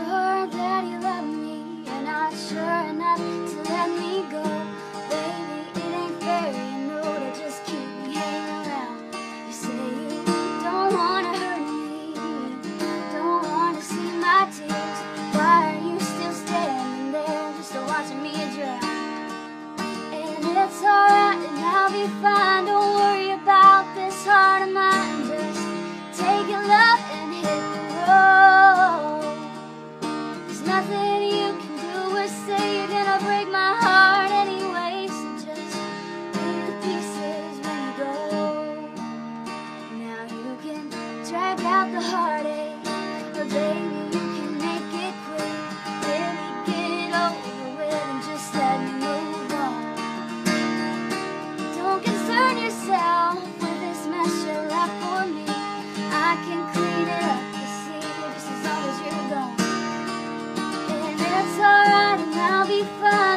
sure that you love me. You're not sure enough to let me go. Baby, it ain't fair, you know To just keep me hanging around. You say you don't wanna hurt me. Don't wanna see my tears. Why are you still standing there Just watching me drown? And it's alright, and I'll be fine. break my heart anyway So just leave the pieces when you go. Now you can drag out the heartache But baby I'll be fine.